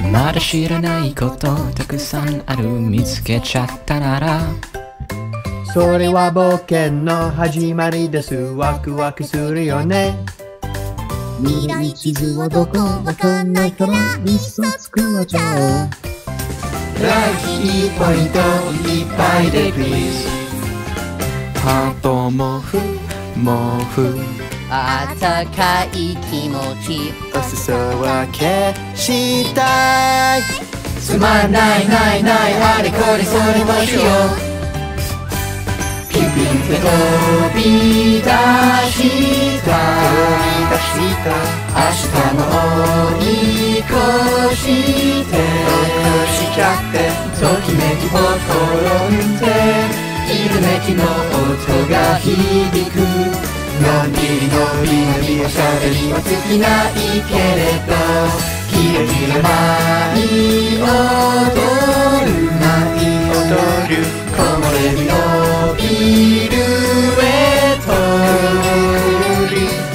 まだ知らないことたくさんある見つけちゃったなら。それは冒険の始まりです。ワクワクするよね。未来地図はどこわかんないからリスト作ろうじゃおラッキーポイントいっぱいで Please ハート毛布毛布あったかい気持ちお裾分けしたい。つまんないないないあれこれそれもしよう。ピンピンで飛び出した飛び出した明日も追い越して。しちゃって。ときめきを転んで。いるめきの音が響く。のんびりのびのびおしゃべりは尽きないけれどキラキラ舞い踊る。舞い踊る木漏れ日のビルへと。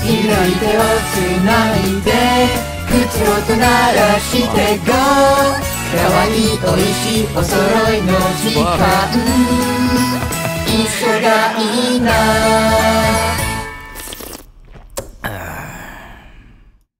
左手をつないで靴を鳴らして GO かわいいおいしいお揃いの時間。一緒がいいな。